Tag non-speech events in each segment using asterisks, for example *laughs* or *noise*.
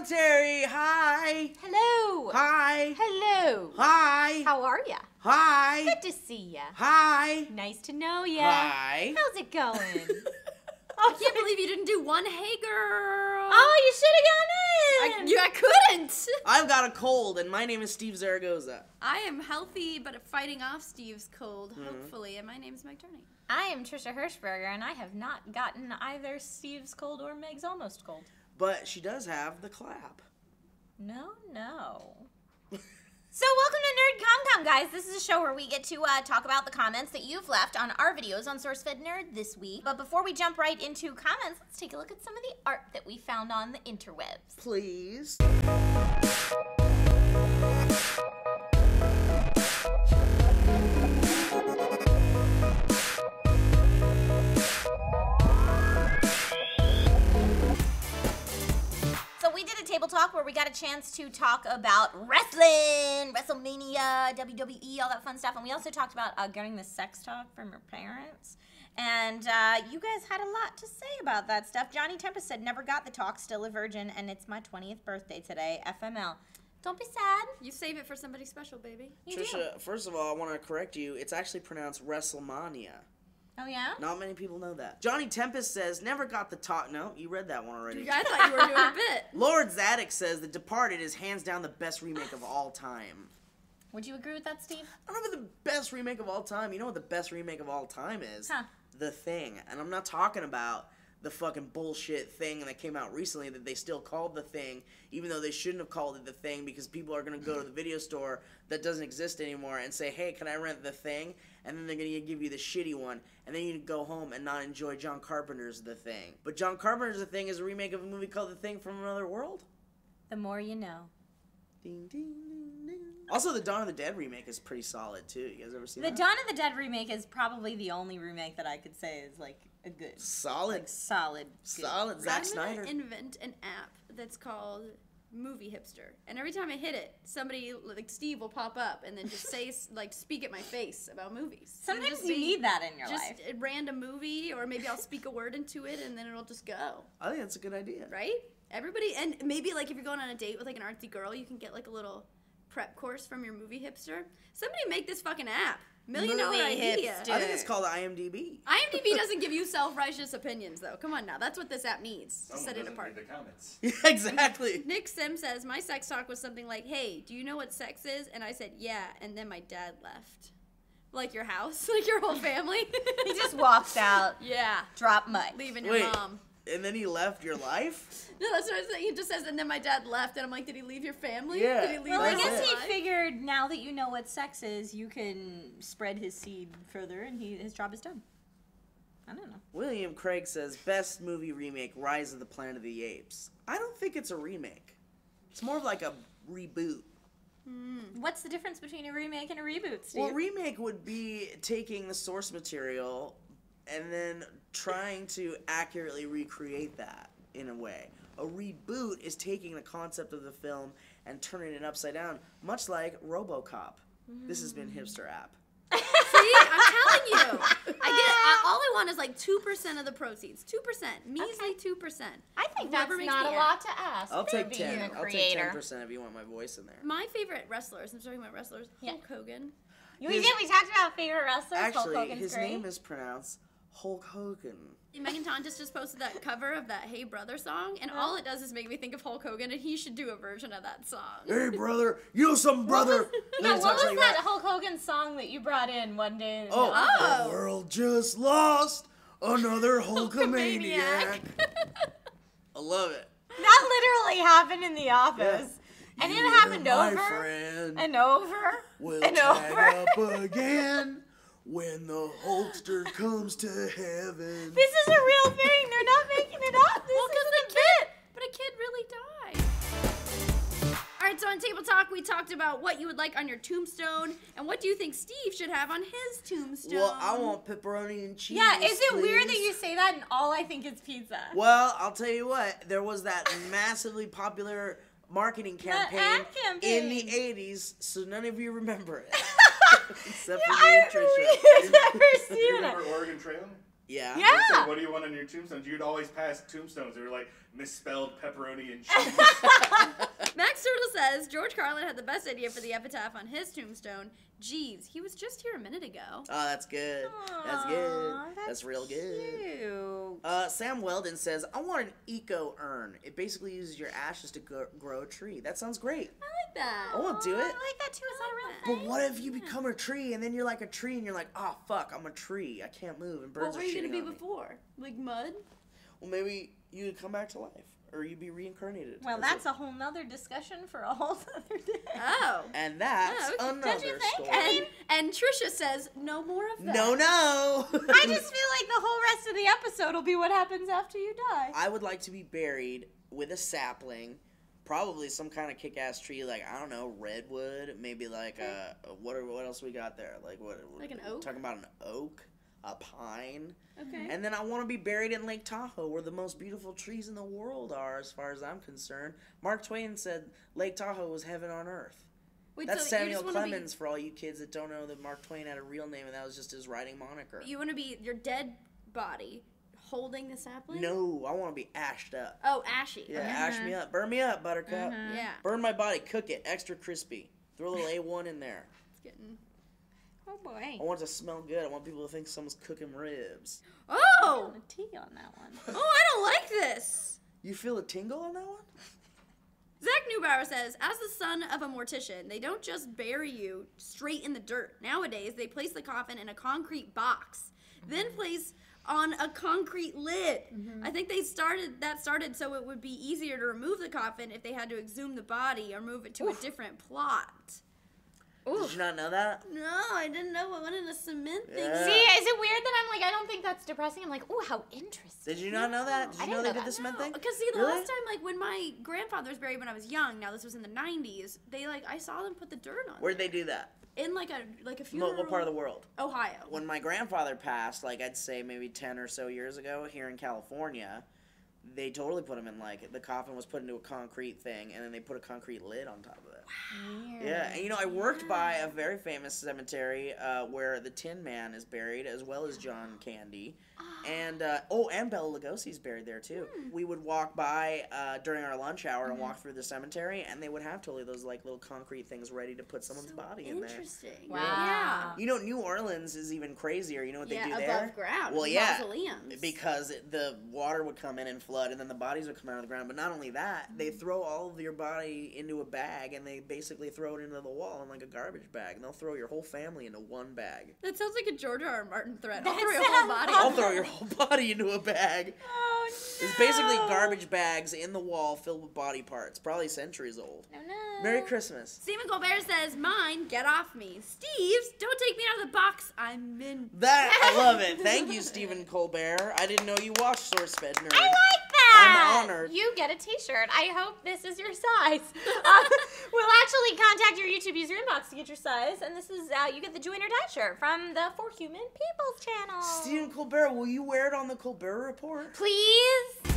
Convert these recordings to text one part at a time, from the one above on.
Monetary. Hi. Hello. Hi. Hello. Hi. How are ya? Hi. Good to see ya. Hi. Nice to know ya. Hi. How's it going? *laughs* I can't believe you didn't do one hey girl. oh, you should have gone in. I, you, I couldn't. I've got a cold, and my name is Steve Zaragoza. I am healthy, but fighting off Steve's cold, Mm-hmm. hopefully. And my name's Meg Turney. I am Trisha Hershberger, and I have not gotten either Steve's cold or Meg's almost cold. But she does have the clap. No, no. *laughs* So, welcome to Nerd ComCom, guys. This is a show where we get to uh, talk about the comments that you've left on our videos on SourceFed Nerd this week. But before we jump right into comments, let's take a look at some of the art that we found on the interwebs. Please. So we did a table talk where we got a chance to talk about wrestling, WrestleMania, WWE, all that fun stuff, and we also talked about uh, getting the sex talk from your parents. And uh, you guys had a lot to say about that stuff. Johnny Tempest said, "Never got the talk, still a virgin, and it's my 20th birthday today." FML. Don't be sad. You save it for somebody special, baby. You do. Trisha, first of all, I want to correct you. It's actually pronounced WrestleMania. Oh yeah. Not many people know that. Johnny Tempest says, never got the talk. No, you read that one already. Dude, I thought you were doing a bit. *laughs* Lord Zadok says, The Departed is hands down the best remake of all time. Would you agree with that, Steve? I don't know what the best remake of all time. You know what the best remake of all time is? Huh. The Thing. And I'm not talking about the fucking bullshit thing that came out recently that they still called The Thing, even though they shouldn't have called it The Thing because people are going to go to the video store that doesn't exist anymore and say, hey, can I rent The Thing? And then they're going to give you the shitty one. And then you go home and not enjoy John Carpenter's The Thing. But John Carpenter's The Thing is a remake of a movie called The Thing from Another World. The more you know. Ding, ding, ding, ding. Also, the Dawn of the Dead remake is pretty solid too. You guys ever seen The that? Dawn of the Dead remake is probably the only remake that I could say is like a good, solid, like solid, good. solid. Zack I'm Snyder. gonna invent an app that's called Movie Hipster, and every time I hit it, somebody like Steve will pop up and then just say *laughs* like speak at my face about movies. Sometimes you be need that in your life. just life. a random movie, or maybe I'll speak a word into it, and then it'll just go. I think that's a good idea. right? Everybody, and maybe like if you're going on a date with like an artsy girl, you can get like a little prep course from your movie hipster. Somebody make this fucking app. Million dollar Movie idea. hipster. I think it's called IMDb. IMDb doesn't give you self righteous opinions though. Come on now, that's what this app needs to Someone set it doesn't apart. read the comments. *laughs* Yeah, exactly. Nick Sim says my sex talk was something like, "Hey, do you know what sex is?" And I said, "Yeah," and then my dad left. Like your house, *laughs* like your whole family. He just walks out, *laughs* yeah, drop mic. leaving your Wait. mom. And then he left your life. No, that's what I said. He just says, and then my dad left, and I'm like, did he leave your family? Yeah. Did he leave Well, I guess it. he figured now that you know what sex is, you can spread his seed further, and he his job is done. I don't know. William Craig says best movie remake: Rise of the Planet of the Apes. I don't think it's a remake. It's more of like a reboot. Hmm. What's the difference between a remake and a reboot, Steve? Well, remake would be taking the source material and then trying to accurately recreate that in a way. A reboot is taking the concept of the film and turning it upside down, much like RoboCop. This has been Hipster App. *laughs* See, I'm telling you. I get I, all I want is like two percent of the proceeds. Two percent, measly two percent. I think Whoever that's not a lot to ask. I'll for take being ten. I'll take ten percent if you want my voice in there. My favorite wrestlers. I'm talking about wrestlers. Yeah. Hulk Hogan. We His- did. We talked about favorite wrestlers. Actually, Hogan's his great. name is pronounced Hulk Hogan. Megan Tontis just posted that cover of that Hey Brother song, and all it does is make me think of Hulk Hogan, and he should do a version of that song. Hey, brother, you some brother. And No, what was like that Hulk Hogan song that you brought in one day? Oh? Oh. the world just lost another *laughs* Hulkamaniac. I love it. That literally happened in the office. And it You happened and my over friend and over will and over. again *laughs* when the Hulkster comes to heaven. This is a real thing. They're not making it up. This Well, is because a the kid, but a kid really died. All right, so on Table Talk, we talked about what you would like on your tombstone, and what do you think Steve should have on his tombstone? Well, I want pepperoni and cheese. Yeah, is it weird that you say that and all I think is pizza? Well, I'll tell you what. There was that massively popular marketing That campaign, in the '80s, so none of you remember it. *laughs* Except Yeah, for me and I Trisha. never *laughs* Do you seen it. Oregon Trail? Yeah. Yeah. said, what do you want on your tombstones? You'd always pass tombstones. They were like misspelled pepperoni and cheese. *laughs* *laughs* Max Turtle says George Carlin had the best idea for the epitaph on his tombstone. Jeeves, he was just here a minute ago. Oh, that's good. That's good. Aw, That's, real good. Uh, Sam Weldon says, I want an eco urn. It basically uses your ashes to grow, grow a tree. That sounds great. I like that. I won't do it. I like that too. Is that a real But what if you become a tree and then you're like a tree and you're like, oh fuck, I'm a tree. I can't move and birds what were are you gonna be on me." before? Like mud? Well, maybe you'd come back to life or you'd be reincarnated. Well, that's a whole nother discussion for a whole *laughs* other day. Oh. And that's Oh, okay. another Don't you think? story. I And and Trisha says no more of that. no, no. *laughs* I just feel like the whole rest of the episode will be what happens after you die. I would like to be buried with a sapling, probably some kind of kick-ass tree, like I don't know, redwood, maybe like a what? Are, what else we got there? Like what? Like an oak? Talking about an oak, a pine, Okay. and then I want to be buried in Lake Tahoe, where the most beautiful trees in the world are, as far as I'm concerned. Mark Twain said Lake Tahoe was heaven on earth. Wait, That's so Samuel wanna be- Clemens for all you kids that don't know that Mark Twain had a real name and that was just his writing moniker. You want to be your dead body holding the sapling? no, I want to be ashed up. Oh, ashy. Yeah, Okay. ash me up. Burn me up, Buttercup. Uh-huh. Yeah. Burn my body. Cook it. Extra crispy. Throw a little A1 in there. It's getting. Oh boy. I want it to smell good. I want people to think someone's cooking ribs. Oh! A T on that one. *laughs* Oh, I don't like this. You feel a tingle on that one? Zach Neubauer says, as the son of a mortician, they don't just bury you straight in the dirt. Nowadays, they place the coffin in a concrete box, then mm-hmm. place on a concrete lid. Mm-hmm. I think they started that started so it would be easier to remove the coffin if they had to exhume the body or move it to a different plot. Did you not know that? No, I didn't know it went in a cement thing. Yeah. See, is it weird that I'm like, I don't think that's depressing? I'm like, oh, how interesting. Did you not know that? Did I you know didn't they know did the that. cement thing? Because see, the Really? last time, like when my grandfather was buried when I was young, now this was in the '90s. They like I saw them put the dirt on. Where'd they do that? in like a like a What, funeral. what part of the world? Ohio. When my grandfather passed, like I'd say maybe 10 or so years ago here in California, they totally put him in like, the coffin was put into a concrete thing and then they put a concrete lid on top of it. Weird. Yeah, and you know, I worked by a very famous cemetery uh, where the Tin Man is buried, as well as John Candy, and uh, oh, and Bela Lugosi's buried there too. We would walk by uh, during our lunch hour and walk through the cemetery, and they would have totally those like little concrete things ready to put someone's So body in there. Interesting. Wow. You know, New Orleans is even crazier. You know what Yeah. they Yeah, do above there? ground. Well, yeah, Mausoleums. because it- the water would come in and flood, and then the bodies would come out of the ground. But not only that, they throw all of your body into a bag, and they basically throw it into the wall in like a garbage bag, and they'll throw your whole family into one bag. that sounds like a George R. R. Martin threat. I'll throw your whole body. I'll throw your whole *laughs* body into a bag. Oh, no! It's basically garbage bags in the wall filled with body parts, probably centuries old. No, no. Merry Christmas. Stephen Colbert says, "Mine, get off me." Steve's, don't take me out of the box. I'm in. That I love it. *laughs* Thank you, Stephen Colbert. I didn't know you watched SourceFed Nerd. I like that. I'm honored. You get a T-shirt. I hope this is your size. *laughs* uh, we'll actually contact your YouTube user inbox to get your size, and this is uh, you get the Join or Die shirt from the For Human People's channel. Stephen Colbert, will you wear it on the Colbert Report? please.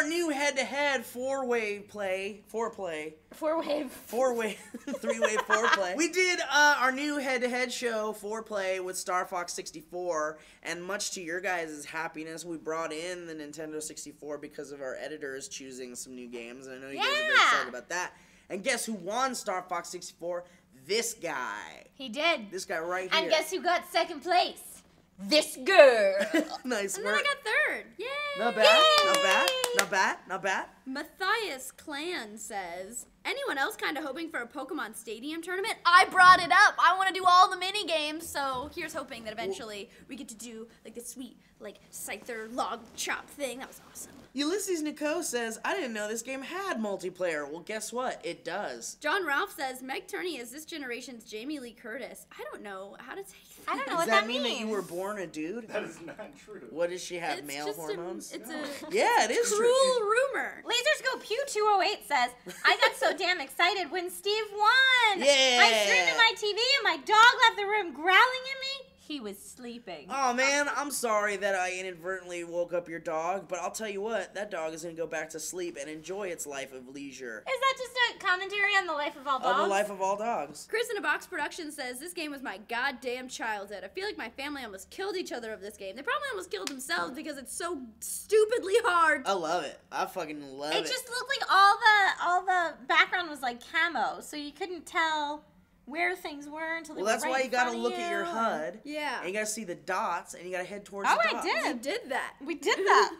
Our new head-to-head four-way play, four-play, Four wave. four-way, *laughs* three-way four-play. We did uh, our new head-to-head show, four-play, with Star Fox 64, and much to your guys' happiness, we brought in the Nintendo 64 because of our editors choosing some new games, and I know you guys are very excited about that. And guess who won Star Fox 64? This guy. He did. This guy right here. And guess who got second place? This girl. *laughs* nice And then I got third. Yay! Not bad, not bad, not bad, not bad. Matthias Clan says, anyone else kind of hoping for a Pokemon Stadium tournament? I brought it up. I want to do all the mini games, so here's hoping that eventually we get to do like the sweet like Scyther log chop thing. That was awesome. Ulysses Nico says, I didn't know this game had multiplayer. Well, guess what? It does. John Ralph says Meg Turney is this generation's Jamie Lee Curtis. I don't know how to take I don't know Does what that that mean that you were born a dude? That is not true. What does she have? It's male just a- hormones? it's *laughs* yeah, it a is cruel true. rumor. Lasers Go Pew 208 says, I got so damn excited when Steve won. Yeah. I screamed at my TV and my dog left the room growling at me. He was sleeping. Oh man, I'm sorry that I inadvertently woke up your dog, but I'll tell you what, that dog is gonna go back to sleep and enjoy its life of leisure. Is that just a commentary on the life of all dogs? Of the life of all dogs. Chris in a Box Production says this game was my goddamn childhood. I feel like my family almost killed each other of this game. They probably almost killed themselves because it's so stupidly hard. I love it. I fucking love it it. just looked like all the all the background was like camo, so you couldn't tell where things were until they well, were that's right why you gotta front of look at your. HUD. Yeah. And you gotta see the dots, and you gotta head towards Oh, the I dots. did. You did that. We did *laughs* that.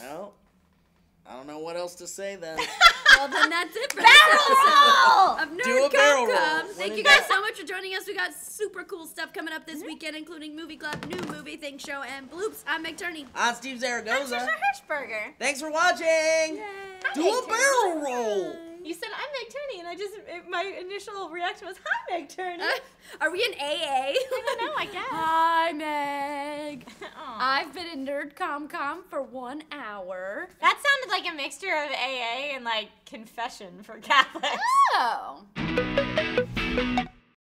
Well, I don't know what else to say then. *laughs* Well, then that's it for Barrel this episode roll! of Nerd Do a barrel roll. Cum. When Thank you guys doubt. so much for joining us. We got super cool stuff coming up this weekend, including Movie Club, new movie thing show, and bloops. I'm Meg Turney. I'm Steve Zaragoza. I'm Zaragoza. Trisha Hershberger. Thanks for watching. Do a Turney. barrel roll. You said I'm Meg Turney, and I just it, my initial reaction was Hi, Meg Turney. Uh, *laughs* are we in AA? I don't know. I guess. *laughs* Hi Meg. *laughs* I've been in Nerd Com Com for one hour. that sounded like a mixture of AA and like confession for Catholics. Oh.